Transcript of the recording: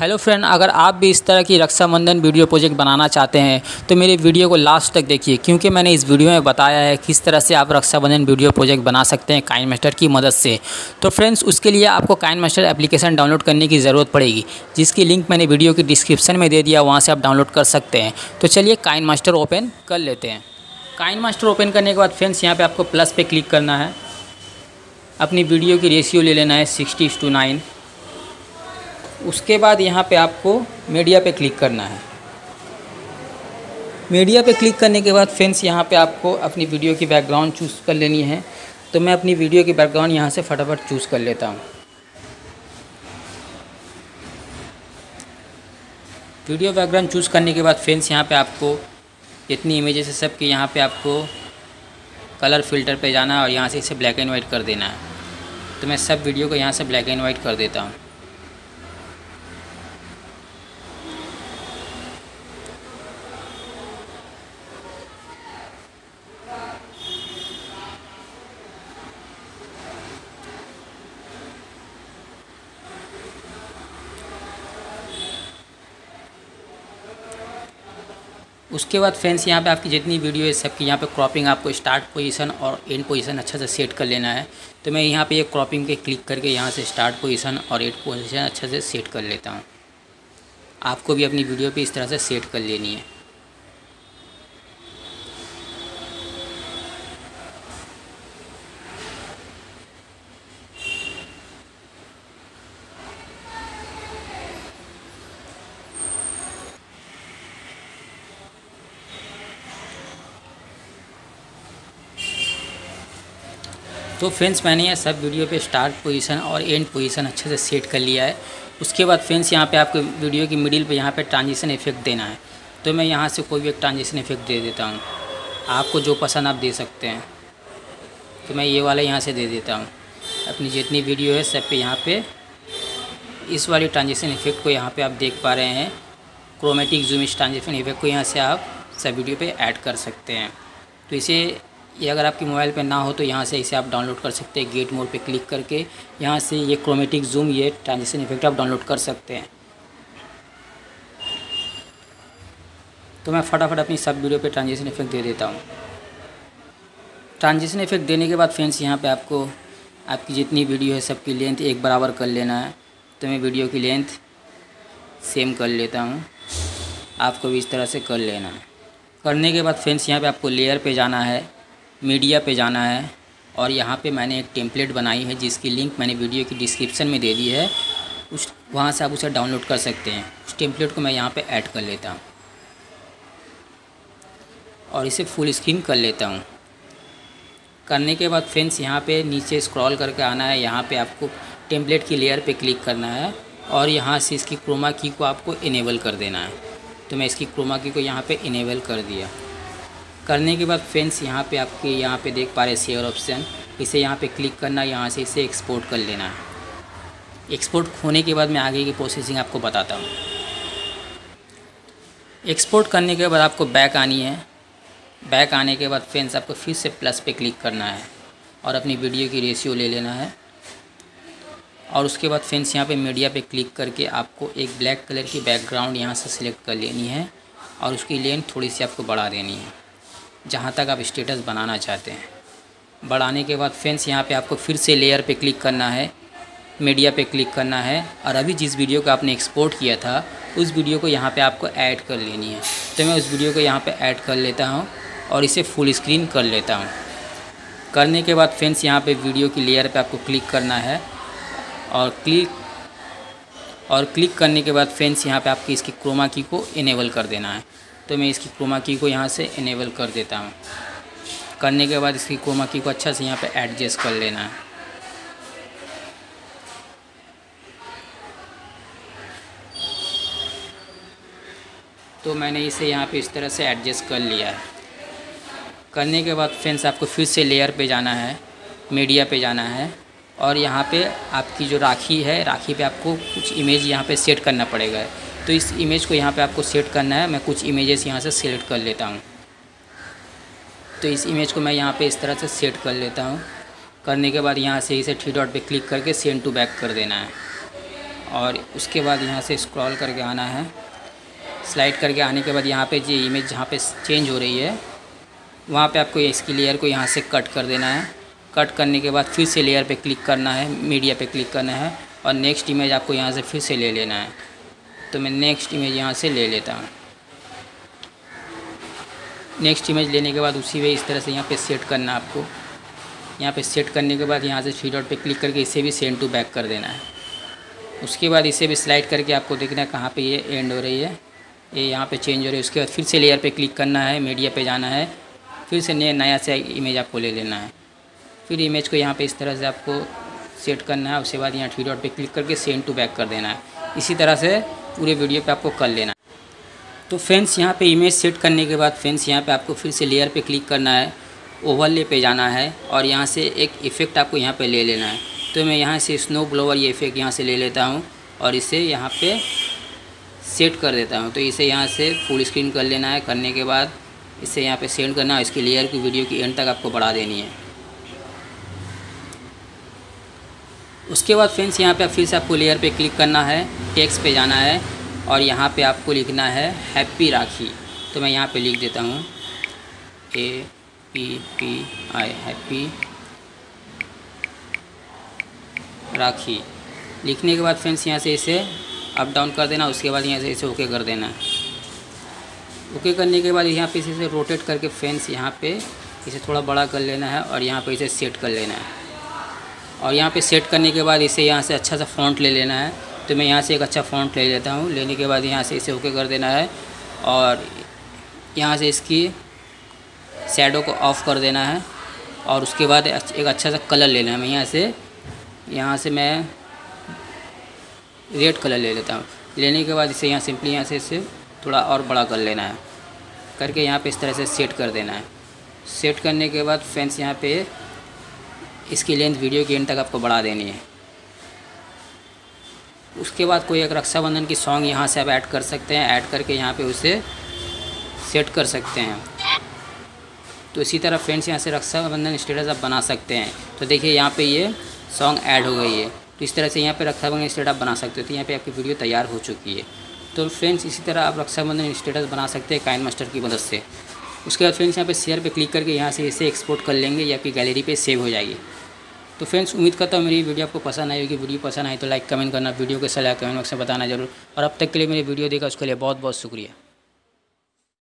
Hello friend अगर आप भी इस तरह की रक्षाबंधन वीडियो प्रोजेक्ट बनाना चाहते हैं तो मेरे वीडियो को लास्ट तक देखिए, क्योंकि मैंने इस वीडियो में बताया है किस तरह से आप रक्षाबंधन वीडियो प्रोजेक्ट बना सकते हैं काइन मास्टर की मदद से। तो फ्रेंड्स उसके लिए आपको काइन मास्टर एप्लीकेशन डाउनलोड करने की ज़रूरत पड़ेगी, जिसकी लिंक मैंने वीडियो की डिस्क्रिप्शन में दे दिया, वहाँ से आप डाउनलोड कर सकते हैं। तो चलिए काइन मास्टर ओपन कर लेते हैं। काइन मास्टर ओपन करने के बाद फ्रेंड्स यहाँ पर आपको प्लस पे क्लिक करना है। अपनी वीडियो की रेशियो ले लेना है सिक्सटी टू नाइन उसके बाद यहाँ पे आपको मीडिया पे क्लिक करना है। मीडिया पे क्लिक करने के बाद फ्रेंड्स यहाँ पे आपको अपनी वीडियो की बैकग्राउंड चूज़ कर लेनी है। तो मैं अपनी वीडियो की बैकग्राउंड यहाँ से फटाफट चूज़ कर लेता हूँ। वीडियो बैकग्राउंड चूज़ करने के बाद फ्रेंड्स यहाँ पे आपको जितनी इमेजेस है सब के यहाँ पे आपको कलर फ़िल्टर पे जाना है और यहाँ से इसे ब्लैक एंड वाइट कर देना है। तो मैं सब वीडियो को यहाँ से ब्लैक एंड वाइट कर देता हूँ। उसके बाद फ्रेंड्स यहाँ पे आपकी जितनी वीडियो है, सबकी यहाँ पे क्रॉपिंग आपको स्टार्ट पोजीशन और एंड पोजीशन अच्छा से सेट कर लेना है। तो मैं यहाँ पे ये क्रॉपिंग पे क्लिक करके यहाँ से स्टार्ट पोजीशन और एंड पोजीशन अच्छा से सेट कर लेता हूँ। आपको भी अपनी वीडियो पे इस तरह से सेट कर लेनी है। तो फ्रेंड्स, मैंने ये सब वीडियो पे स्टार्ट पोजीशन और एंड पोजीशन अच्छे से सेट कर लिया है। उसके बाद फ्रेंड्स, यहाँ पे आपको वीडियो की मिडिल पे यहाँ पे ट्रांजिशन इफ़ेक्ट देना है। तो मैं यहाँ से कोई भी एक ट्रांजिशन इफ़ेक्ट दे देता हूँ। आपको जो पसंद आप दे सकते हैं। तो मैं ये वाला यहाँ से दे देता हूँ। अपनी जितनी वीडियो है, सब पे यहाँ पे इस वाली ट्रांजिशन इफ़ेक्ट को यहाँ पे आप देख पा रहे हैं। क्रोमेटिक जूम ट्रांजेक्शन इफ़ेक्ट को यहाँ से आप सब वीडियो पे ऐड कर सकते हैं। तो इसे ये अगर आपके मोबाइल पे ना हो तो यहाँ से इसे आप डाउनलोड कर सकते हैं, गेट मोड पे क्लिक करके। यहाँ से ये क्रोमेटिक जूम, ये ट्रांजिशन इफ़ेक्ट आप डाउनलोड कर सकते हैं। तो मैं फटाफट अपनी सब वीडियो पे ट्रांजिशन इफ़ेक्ट दे देता हूँ। ट्रांजिशन इफ़ेक्ट देने के बाद फ्रेंड्स, यहाँ पर आपको, आपकी जितनी वीडियो है सबकी लेंथ एक बराबर कर लेना है। तो मैं वीडियो की लेंथ सेम कर लेता हूँ। आपको भी इस तरह से कर लेना है। करने के बाद फ्रेंड्स, यहाँ पे आपको लेयर पे जाना है। मीडिया पे जाना है और यहाँ पे मैंने एक टेम्पलेट बनाई है जिसकी लिंक मैंने वीडियो की डिस्क्रिप्शन में दे दी है। उस, वहाँ से आप उसे डाउनलोड कर सकते हैं। उस टेम्पलेट को मैं यहाँ पे ऐड कर लेता हूँ। और इसे फुल स्क्रीन कर लेता हूँ। करने के बाद फ्रेंड्स यहाँ पे नीचे स्क्रॉल करके आना है। यहाँ पे आपको टेम्पलेट की लेयर पे क्लिक करना है और यहाँ से इसकी क्रोमा की को आपको इनेबल कर देना है। तो मैं इसकी क्रोमा की को यहाँ पे इनेबल कर दिया। करने के बाद फ्रेंड्स यहाँ पे आपके, यहाँ पे देख पा रहे शेयर ऑप्शन इसे यहाँ पे क्लिक करना, यहाँ से इसे एक्सपोर्ट कर लेना है। एक्सपोर्ट होने के बाद मैं आगे की प्रोसेसिंग आपको बताता हूँ। एक्सपोर्ट करने के बाद आपको बैक आनी है। बैक आने के बाद फ्रेंड्स आपको फिर से प्लस पे क्लिक करना है और अपनी वीडियो की रेशियो ले लेना है। और उसके बाद फ्रेंड्स यहाँ पे मीडिया पे क्लिक करके आपको एक ब्लैक कलर की बैकग्राउंड यहाँ से सिलेक्ट कर लेनी है और उसकी लेंथ थोड़ी सी आपको बढ़ा देनी है। जहाँ तक आप स्टेटस बनाना चाहते हैं। बढ़ाने के बाद फ्रेंड्स यहाँ पे आपको फिर से लेयर पे क्लिक करना है मीडिया पे क्लिक करना है और अभी जिस वीडियो को आपने एक्सपोर्ट किया था, उस वीडियो को यहाँ पे आपको ऐड कर लेनी है। तो मैं उस वीडियो को यहाँ पे ऐड कर लेता हूँ और इसे फुल स्क्रीन कर लेता हूँ। करने के बाद फ्रेंड्स यहाँ पे वीडियो की लेयर पे आपको क्लिक करना है और क्लिक और क्लिक करने के बाद फ्रेंड्स यहाँ पे आपकी इसकी क्रोमा की को इनेबल कर देना है। तो मैं इसकी क्रोमा की को यहाँ से इनेबल कर देता हूँ। करने के बाद इसकी क्रोमा की को अच्छा से यहाँ पे एडजस्ट कर लेना है। तो मैंने इसे यहाँ पे इस तरह से एडजस्ट कर लिया है। करने के बाद फ्रेंड्स आपको फिर से लेयर पे जाना है मीडिया पे जाना है और यहाँ पे आपकी जो राखी है, राखी पे आपको कुछ इमेज यहाँ पे सेट करना पड़ेगा। तो इस इमेज को यहाँ पे आपको सेट करना है। मैं कुछ इमेजेस यहाँ से सेलेक्ट कर लेता हूँ। तो इस इमेज को मैं यहाँ पे इस तरह से सेट कर लेता हूँ। करने के बाद यहाँ से इसे थ्री डॉट पे क्लिक करके सेंड टू बैक कर देना है। और उसके बाद यहाँ से स्क्रॉल करके आना है। स्लाइड करके आने के बाद यहाँ पे जो इमेज जहाँ पे चेंज हो रही है, वहाँ पे आपको इसकी लेयर को यहाँ से कट कर देना है। कट करने के बाद फिर से लेयर पे क्लिक करना है मीडिया पे क्लिक करना है और नेक्स्ट इमेज आपको यहाँ से फिर से ले लेना है। तो मैं नेक्स्ट इमेज यहाँ से ले लेता हूँ। नेक्स्ट इमेज लेने के बाद उसी वे इस तरह से यहाँ पे सेट करना आपको। यहाँ पे सेट करने के बाद यहाँ से थ्री डॉट पे क्लिक करके इसे भी सेंड टू बैक कर देना है। उसके बाद इसे भी स्लाइड करके आपको देखना है कहाँ पे ये एंड हो रही है। ये यहाँ पे चेंज हो रही है। उसके बाद फिर से लेयर पे क्लिक करना है मीडिया पे जाना है। फिर से नया नया से इमेज आपको ले लेना है। फिर इमेज को यहाँ पे इस तरह से आपको सेट करना है। उसके बाद यहाँ थ्री डॉट पे क्लिक करके सेंड टू बैक कर देना है। इसी तरह से पूरे वीडियो पे आपको कर लेना है। तो फ्रेंड्स यहाँ पे इमेज सेट करने के बाद फ्रेंड्स यहाँ पे आपको फिर से लेयर पे क्लिक करना है ओवरले पे जाना है और यहाँ से एक इफ़ेक्ट आपको यहाँ पे ले लेना है। तो मैं यहाँ से स्नो ब्लोवर ये इफ़ेक्ट यहाँ से ले लेता हूँ और इसे यहाँ पे सेट कर देता हूँ। तो इसे यहाँ से फुल स्क्रीन कर लेना है। करने के बाद इसे यहाँ पे सेंड करना है इसकी लेयर की वीडियो की एंड तक आपको बढ़ा देनी है। उसके बाद फ्रेंड्स, यहाँ पे फिर से आपको लेयर पे क्लिक करना है टेक्स पे जाना है और यहाँ पे आपको लिखना है हैप्पी राखी। तो मैं यहाँ पे लिख देता हूँ A P P I happy Rakhi. लिखने के बाद फ्रेंड्स, यहाँ से इसे अप डाउन कर देना, उसके बाद यहाँ से इसे ओके कर देना ओके करने के बाद यहाँ पे इसे रोटेट करके फ्रेंड्स, यहाँ पे इसे थोड़ा बड़ा कर लेना है और यहाँ पे इसे सेट कर लेना है। और यहाँ पे सेट करने के बाद इसे यहाँ से अच्छा सा फ़ॉन्ट ले लेना है। तो मैं यहाँ से एक अच्छा फ़ॉन्ट ले लेता हूँ। लेने के बाद यहाँ से इसे ओके कर देना है और यहाँ से इसकी शेडो को ऑफ़ कर देना है और उसके बाद एक अच्छा सा कलर लेना है मैं यहाँ से। यहाँ से मैं रेड कलर ले लेता हूँ। लेने के बाद इसे यहाँ सिंपली यहाँ से इसे थोड़ा और बड़ा कर लेना है। करके यहाँ पे इस तरह से सेट कर देना है। सेट करने के बाद फ्रेंड्स यहाँ पे इसकी लेंथ वीडियो के एंड तक आपको बढ़ा देनी है। उसके बाद कोई एक रक्षाबंधन की सॉन्ग यहाँ से आप ऐड कर सकते हैं। ऐड करके यहाँ पे उसे सेट कर सकते हैं। तो इसी तरह फ्रेंड्स यहाँ से रक्षाबंधन स्टेटस आप बना सकते हैं। तो देखिए यहाँ पे ये सॉन्ग ऐड हो गई है। तो इस तरह से यहाँ पे रक्षाबंधन स्टेटस बना सकते हो। तो यहाँ पे आपकी वीडियो तैयार हो चुकी है। तो फ्रेंड्स इसी तरह आप रक्षाबंधन स्टेटस बना सकते हैं काइन मास्टर की मदद से। उसके बाद फ्रेंड्स यहाँ पे शेयर पे क्लिक करके यहाँ से इसे एक्सपोर्ट कर लेंगे। या आपकी गैलरी पे सेव हो जाएगी। तो फ्रेंड्स उम्मीद करता हूँ मेरी वीडियो आपको पसंद आई होगी। वीडियो पसंद आई तो लाइक कमेंट करना, वीडियो के सलाह कमेंट बॉक्स में बताना ज़रूर। और अब तक के लिए मेरी वीडियो देखा, उसके लिए बहुत बहुत शुक्रिया।